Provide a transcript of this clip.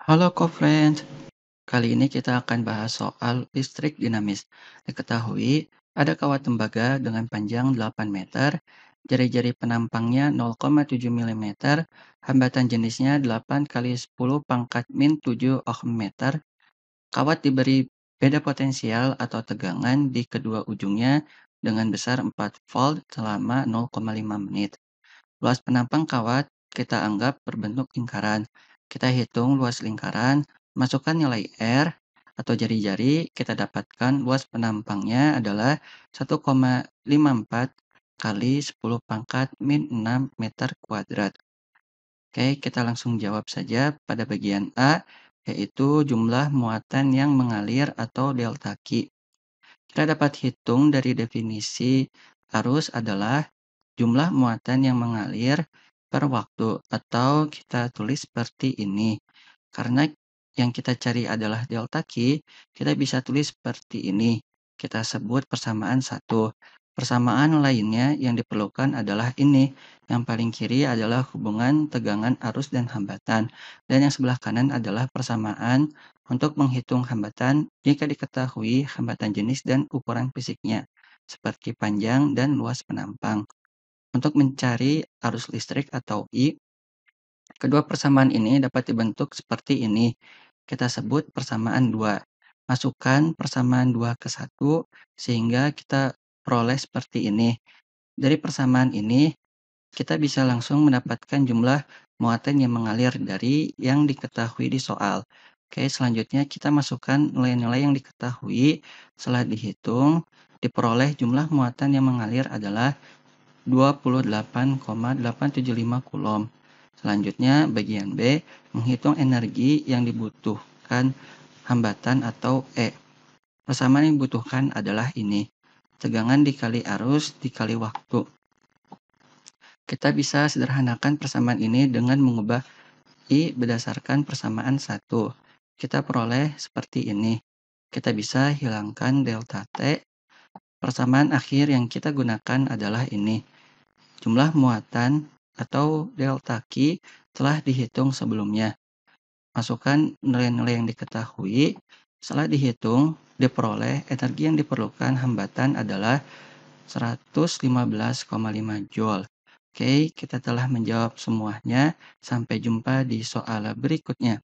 Halo co-friends, kali ini kita akan bahas soal listrik dinamis. Diketahui, ada kawat tembaga dengan panjang 8 meter, jari-jari penampangnya 0,7 mm, hambatan jenisnya 8 kali 10 pangkat min 7 ohm meter. Kawat diberi beda potensial atau tegangan di kedua ujungnya dengan besar 4 volt selama 0,5 menit. Luas penampang kawat kita anggap berbentuk lingkaran. Kita hitung luas lingkaran, masukkan nilai R atau jari-jari, kita dapatkan luas penampangnya adalah 1,54 kali 10 pangkat min 6 meter kuadrat. Oke, kita langsung jawab saja pada bagian A, yaitu jumlah muatan yang mengalir atau delta Q. Kita dapat hitung dari definisi arus adalah jumlah muatan yang mengalir per waktu atau kita tulis seperti ini. Karena yang kita cari adalah delta Q, kita bisa tulis seperti ini. Kita sebut persamaan satu. Persamaan lainnya yang diperlukan adalah ini. Yang paling kiri adalah hubungan tegangan arus dan hambatan. Dan yang sebelah kanan adalah persamaan untuk menghitung hambatan jika diketahui hambatan jenis dan ukuran fisiknya, seperti panjang dan luas penampang. Untuk mencari arus listrik atau I, kedua persamaan ini dapat dibentuk seperti ini. Kita sebut persamaan 2. Masukkan persamaan 2 ke 1 sehingga kita peroleh seperti ini. Dari persamaan ini, kita bisa langsung mendapatkan jumlah muatan yang mengalir dari yang diketahui di soal. Oke, selanjutnya kita masukkan nilai-nilai yang diketahui setelah dihitung, diperoleh jumlah muatan yang mengalir adalah 28,875 Coulomb. Selanjutnya, bagian B, menghitung energi yang dibutuhkan hambatan atau E. Persamaan yang dibutuhkan adalah ini. Tegangan dikali arus dikali waktu. Kita bisa sederhanakan persamaan ini dengan mengubah I berdasarkan persamaan 1. Kita peroleh seperti ini. Kita bisa hilangkan delta T Persamaan akhir yang kita gunakan adalah ini. Jumlah muatan atau delta Q telah dihitung sebelumnya. Masukkan nilai-nilai yang diketahui. Setelah dihitung, diperoleh energi yang diperlukan hambatan adalah 115,5 Joule. Oke, kita telah menjawab semuanya. Sampai jumpa di soal berikutnya.